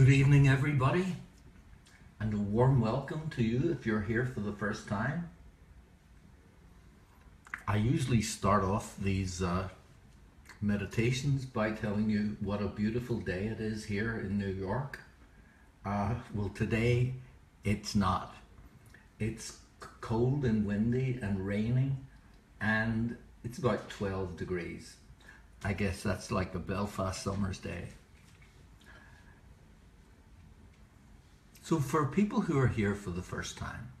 Good evening, everybody, and a warm welcome to you if you're here for the first time. I usually start off these uh, meditations by telling you what a beautiful day it is here in New York. Uh, well, today it's not. It's cold and windy and raining, and it's about 12 degrees. I guess that's like a Belfast summer's day. So, for people who are here for the first time,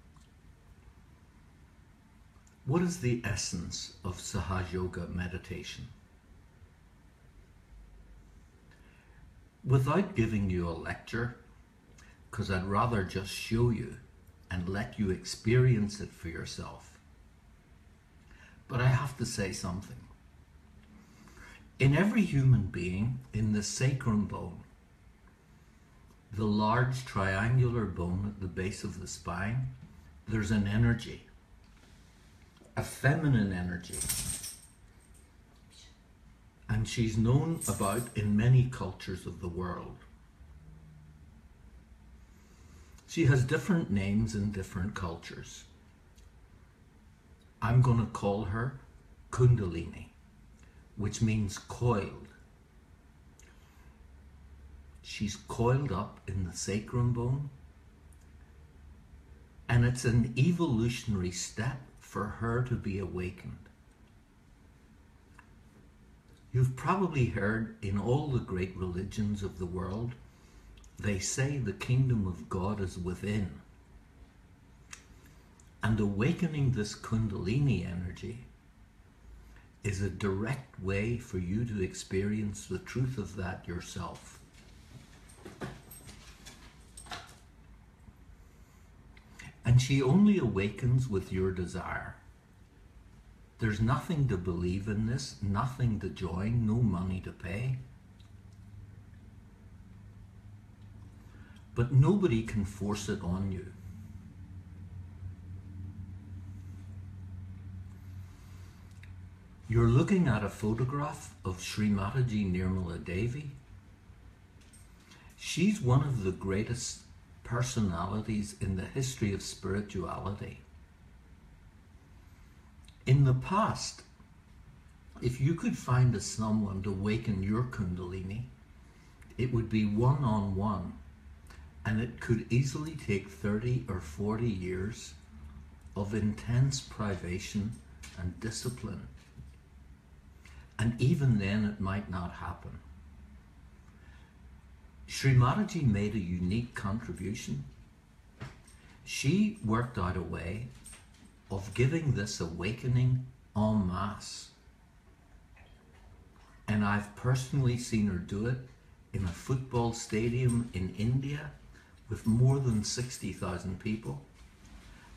what is the essence of Sahaj Yoga meditation? Without giving you a lecture, because I'd rather just show you and let you experience it for yourself. But I have to say something. In every human being, in the sacrum bone, the large triangular bone at the base of the spine, there's an energy, a feminine energy. And she's known about in many cultures of the world. She has different names in different cultures. I'm going to call her Kundalini, which means coiled. She's coiled up in the sacrum bone. And it's an evolutionary step for her to be awakened. You've probably heard in all the great religions of the world, they say the kingdom of God is within. And awakening this Kundalini energy is a direct way for you to experience the truth of that yourself. And she only awakens with your desire. There's nothing to believe in this, nothing to join, no money to pay. But nobody can force it on you. You're looking at a photograph of Sri Mataji Nirmala Devi. She's one of the greatest personalities in the history of spirituality. In the past, if you could find a someone to awaken your Kundalini, it would be one on one, and it could easily take 30 or 40 years of intense privation and discipline. And even then, it might not happen. Sri Mataji made a unique contribution. She worked out a way of giving this awakening en masse. And I've personally seen her do it in a football stadium in India with more than 60,000 people,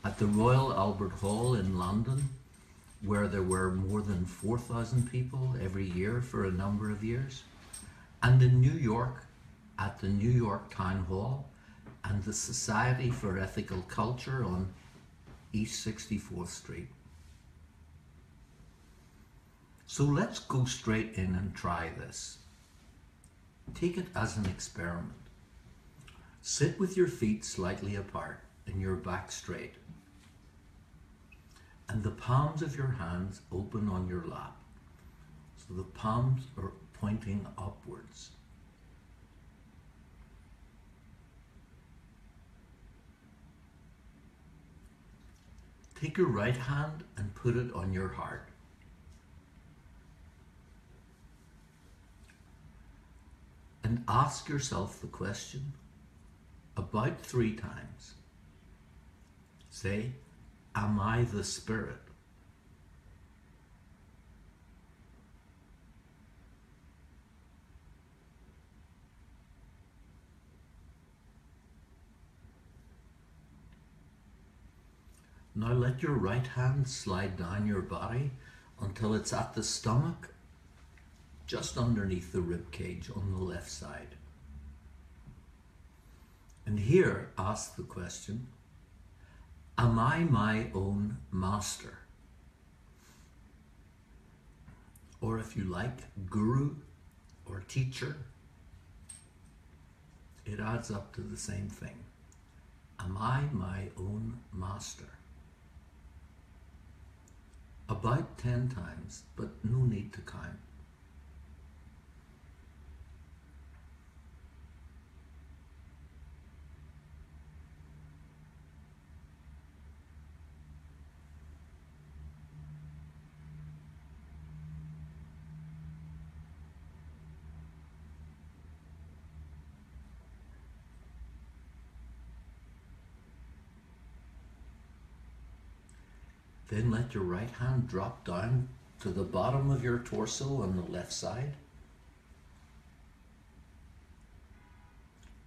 at the Royal Albert Hall in London, where there were more than 4,000 people every year for a number of years, and in New York at the New York Town Hall and the Society for Ethical Culture on East 64th Street. So let's go straight in and try this. Take it as an experiment. Sit with your feet slightly apart and your back straight, and the palms of your hands open on your lap. So the palms are pointing upwards. Take your right hand and put it on your heart. And ask yourself the question about three times. Say, Am I the Spirit? Now let your right hand slide down your body until it's at the stomach, just underneath the rib cage on the left side. And here ask the question, am I my own master? Or if you like, guru or teacher? it adds up to the same thing. Am I my own master? About 10 times, but no need to count. Then let your right hand drop down to the bottom of your torso on the left side.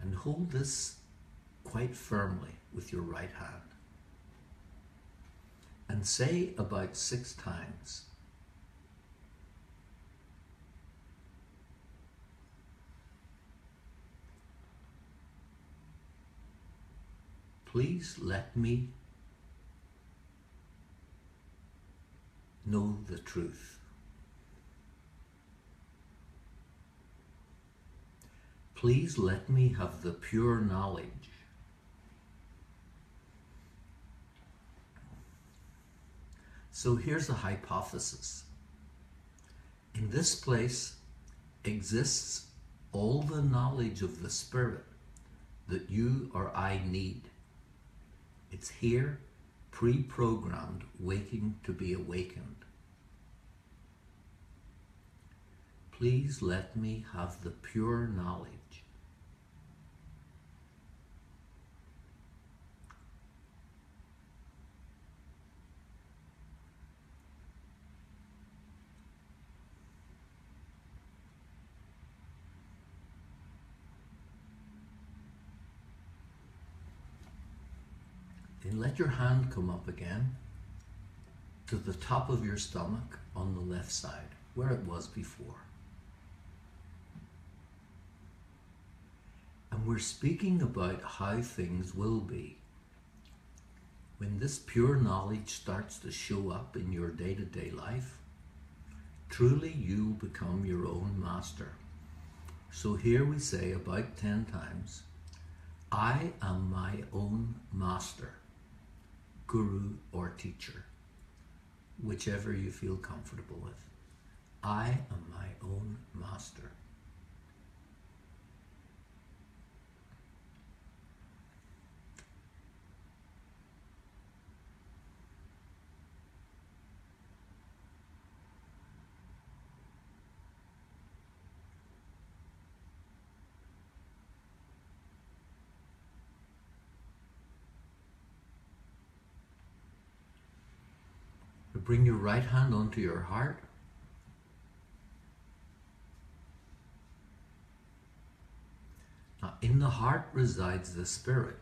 And hold this quite firmly with your right hand. And say about six times, Please let me know the truth. Please let me have the pure knowledge. So here's a hypothesis. In this place exists all the knowledge of the Spirit that you or I need. It's here pre programmed, waiting to be awakened. Please let me have the pure knowledge. Then let your hand come up again to the top of your stomach on the left side, where it was before. And we're speaking about how things will be. When this pure knowledge starts to show up in your day to day life, truly you become your own master. So here we say about 10 times, I am my own master guru, or teacher, whichever you feel comfortable with. I am my own master. Bring your right hand onto your heart. Now, in the heart resides the spirit.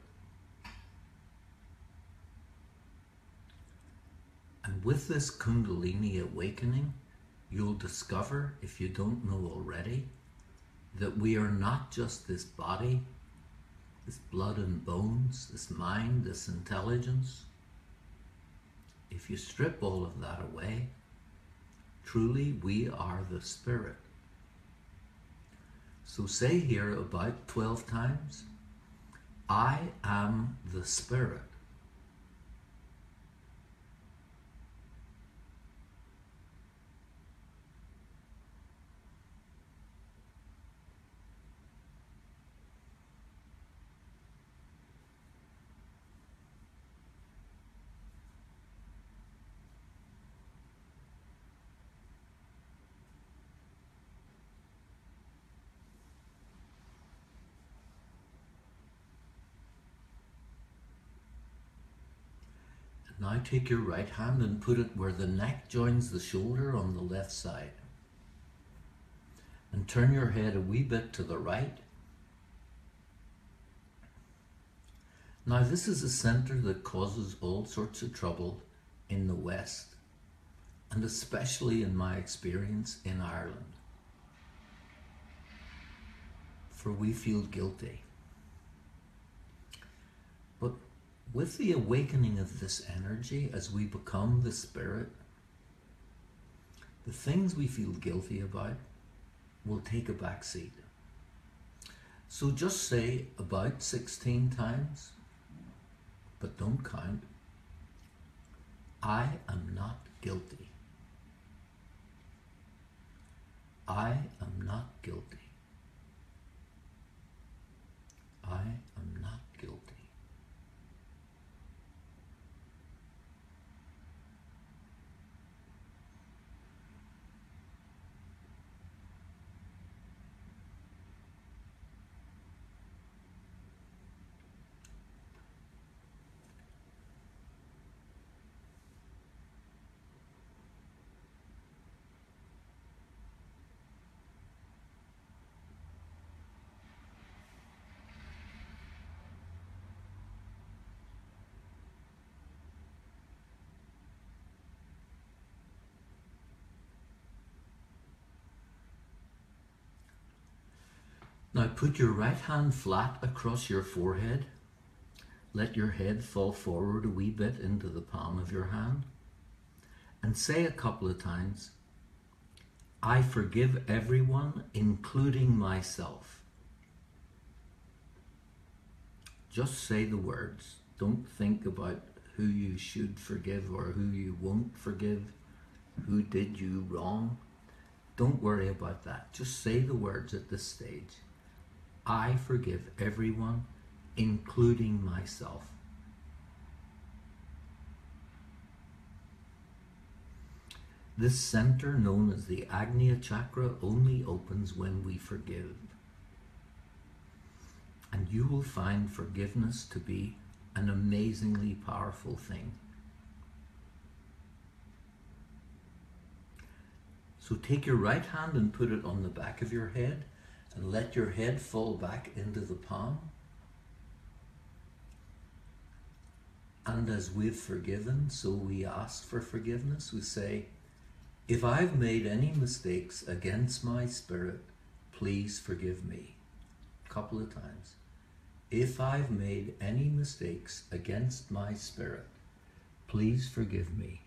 And with this Kundalini awakening, you'll discover, if you don't know already, that we are not just this body, this blood and bones, this mind, this intelligence if you strip all of that away, truly we are the Spirit. So say here about 12 times, I am the Spirit. Now take your right hand and put it where the neck joins the shoulder on the left side. And turn your head a wee bit to the right. Now this is a center that causes all sorts of trouble in the West, and especially in my experience in Ireland. For we feel guilty. But with the awakening of this energy as we become the spirit, the things we feel guilty about will take a back seat. So just say about 16 times, but don't count. I am not guilty. I am not guilty. I am not guilty. Now put your right hand flat across your forehead. Let your head fall forward a wee bit into the palm of your hand. And say a couple of times, I forgive everyone, including myself. Just say the words. Don't think about who you should forgive or who you won't forgive, who did you wrong. Don't worry about that. Just say the words at this stage. I forgive everyone, including myself. This center, known as the Agnya Chakra, only opens when we forgive. And you will find forgiveness to be an amazingly powerful thing. So take your right hand and put it on the back of your head and let your head fall back into the palm. And as we've forgiven, so we ask for forgiveness. We say, If I've made any mistakes against my spirit, please forgive me. A couple of times. If I've made any mistakes against my spirit, please forgive me.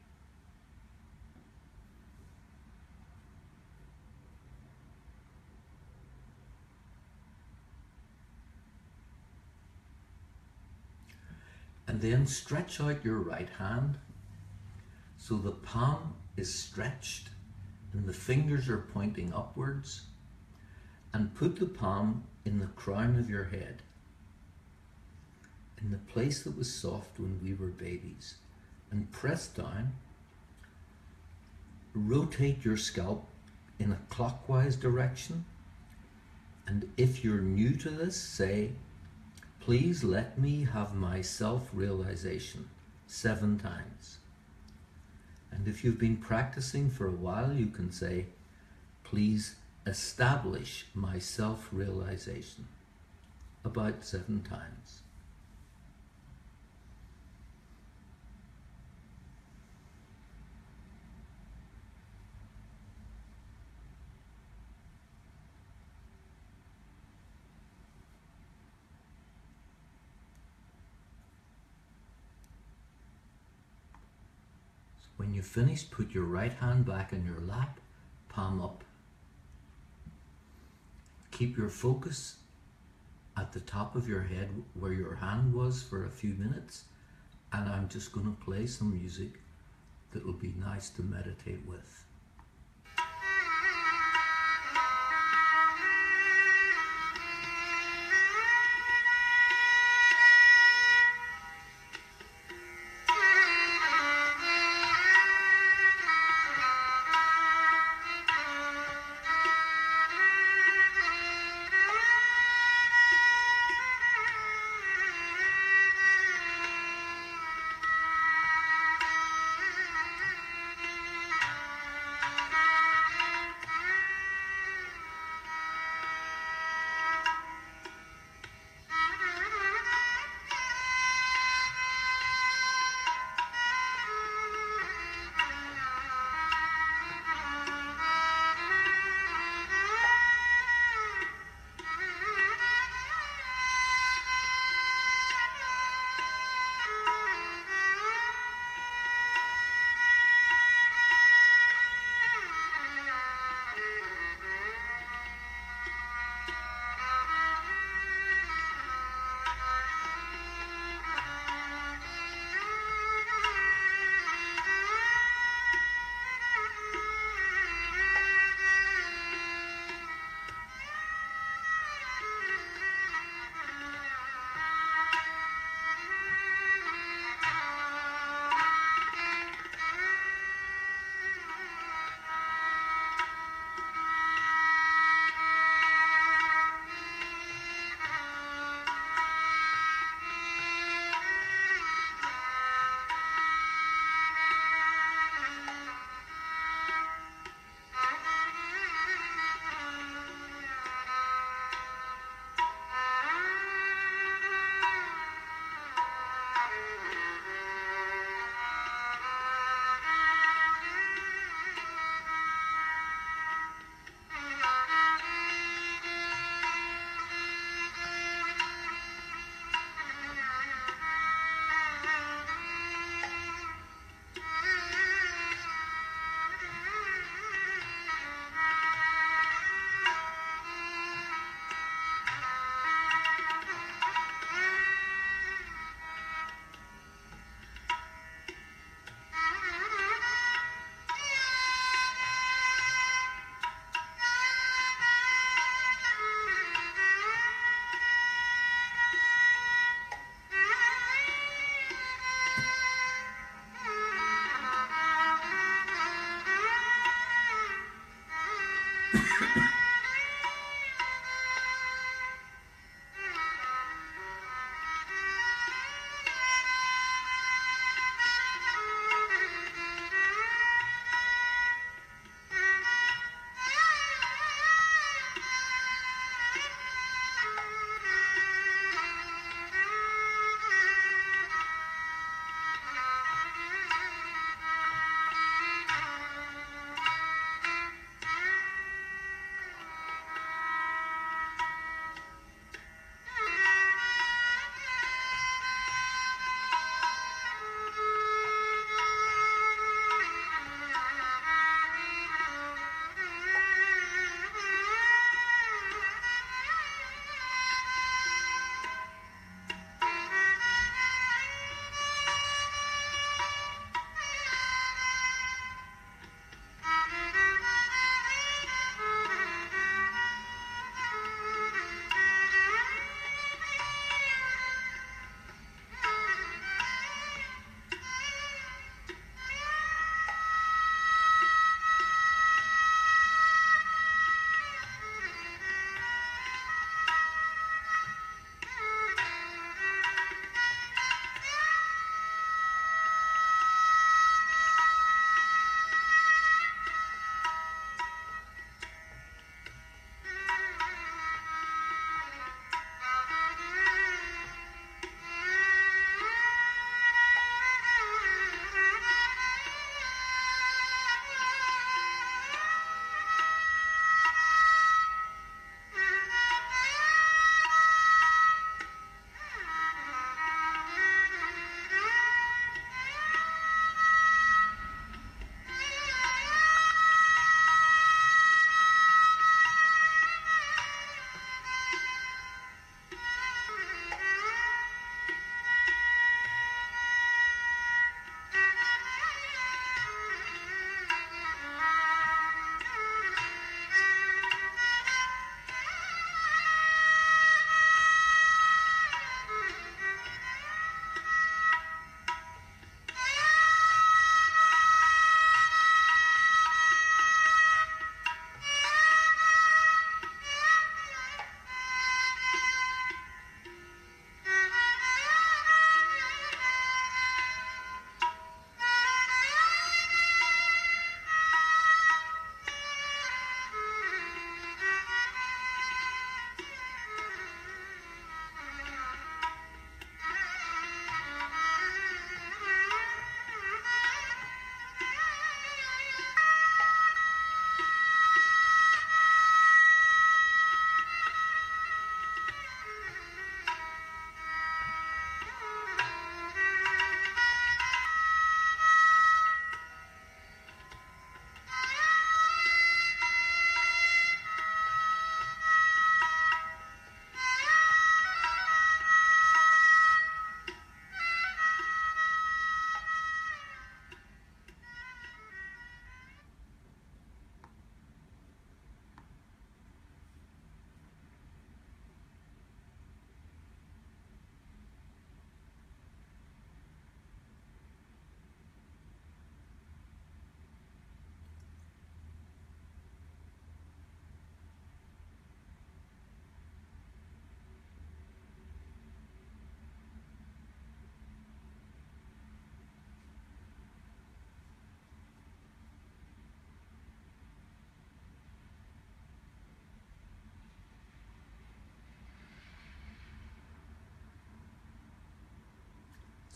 And then stretch out your right hand so the palm is stretched and the fingers are pointing upwards. And put the palm in the crown of your head, in the place that was soft when we were babies. And press down. Rotate your scalp in a clockwise direction. And if you're new to this, say Please let me have my self realization seven times. And if you've been practicing for a while, you can say, Please establish my self realization about seven times. When you finish, put your right hand back in your lap, palm up. Keep your focus at the top of your head where your hand was for a few minutes, and I'm just going to play some music that will be nice to meditate with.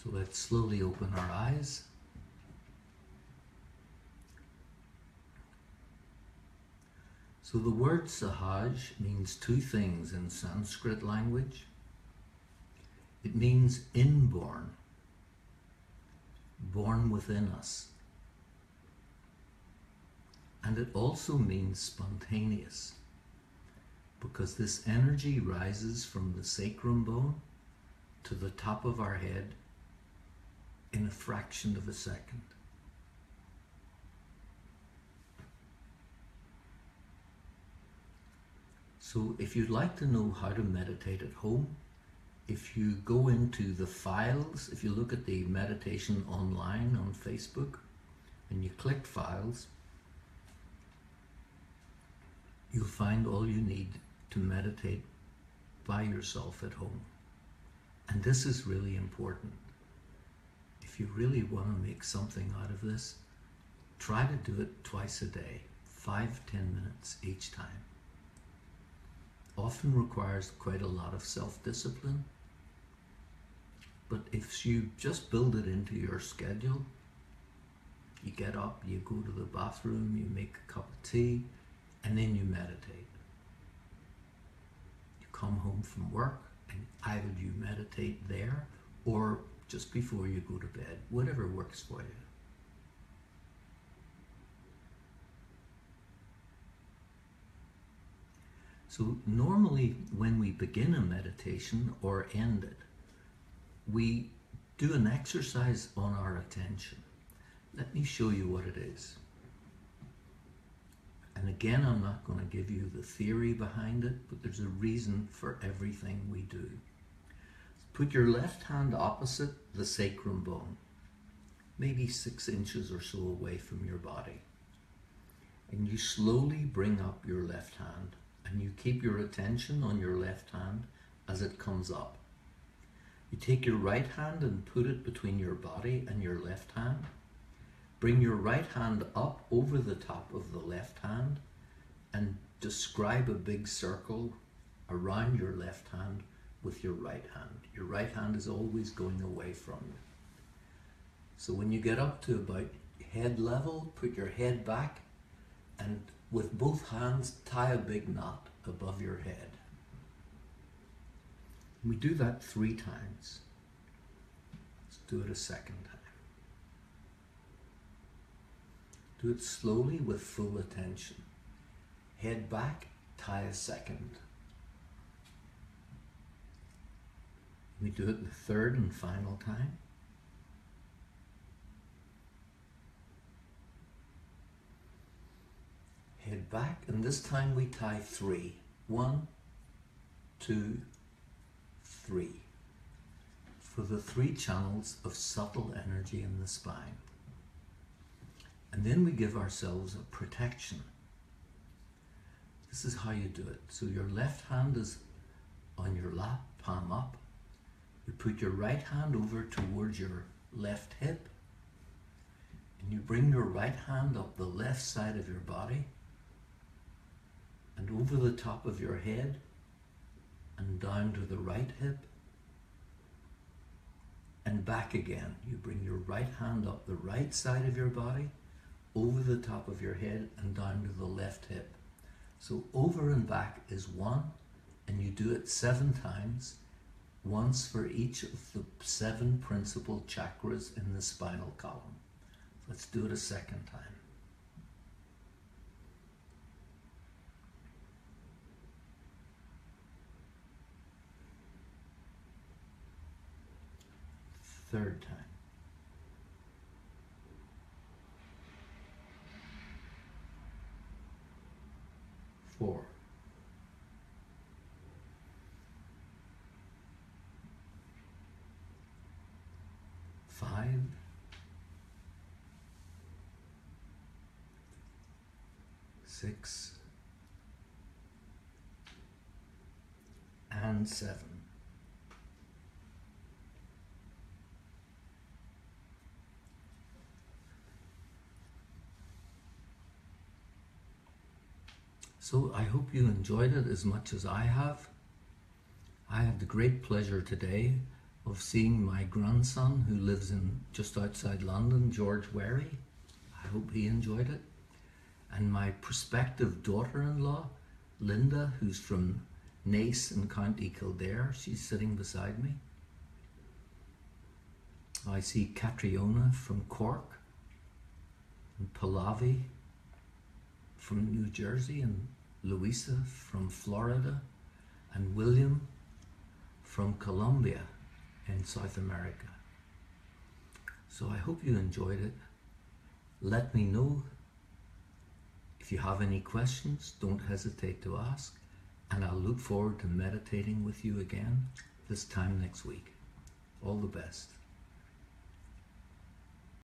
So let's slowly open our eyes. So the word Sahaj means two things in Sanskrit language. It means inborn, born within us. And it also means spontaneous, because this energy rises from the sacrum bone to the top of our head in a fraction of a second. So if you'd like to know how to meditate at home, if you go into the files, if you look at the meditation online on Facebook and you click files, you'll find all you need to meditate by yourself at home. And this is really important. If you really want to make something out of this, try to do it twice a day, five, ten minutes each time. Often requires quite a lot of self-discipline, but if you just build it into your schedule, you get up, you go to the bathroom, you make a cup of tea, and then you meditate. You come home from work, and either you meditate there or just before you go to bed, whatever works for you. So normally when we begin a meditation or end it, we do an exercise on our attention. Let me show you what it is. And again, I'm not going to give you the theory behind it, but there's a reason for everything we do. Put your left hand opposite the sacrum bone, maybe six inches or so away from your body. And you slowly bring up your left hand and you keep your attention on your left hand as it comes up. You take your right hand and put it between your body and your left hand. Bring your right hand up over the top of the left hand and describe a big circle around your left hand with your right hand. Your right hand is always going away from you. So when you get up to about head level, put your head back and with both hands tie a big knot above your head. We do that three times. Let's do it a second time. Do it slowly with full attention. Head back, tie a second. We do it the third and final time. Head back, and this time we tie three. One, two, three. For the three channels of subtle energy in the spine. And then we give ourselves a protection. This is how you do it. So your left hand is on your lap, palm up. You put your right hand over towards your left hip. And you bring your right hand up the left side of your body and over the top of your head and down to the right hip and back again. You bring your right hand up the right side of your body, over the top of your head and down to the left hip. So over and back is one, and you do it seven times, once for each of the seven principal chakras in the spinal column. Let's do it a second time. Third time. Four. Five. Six. And seven. So I hope you enjoyed it as much as I have. I had the great pleasure today of seeing my grandson who lives in just outside London, George Wherry. I hope he enjoyed it. And my prospective daughter in law, Linda, who's from Naas in County Kildare, she's sitting beside me. I see Catriona from Cork, and Pallavi from New Jersey, and Louisa from Florida, and William from Colombia in South America. So I hope you enjoyed it. Let me know if you have any questions, don't hesitate to ask, and I'll look forward to meditating with you again this time next week. All the best.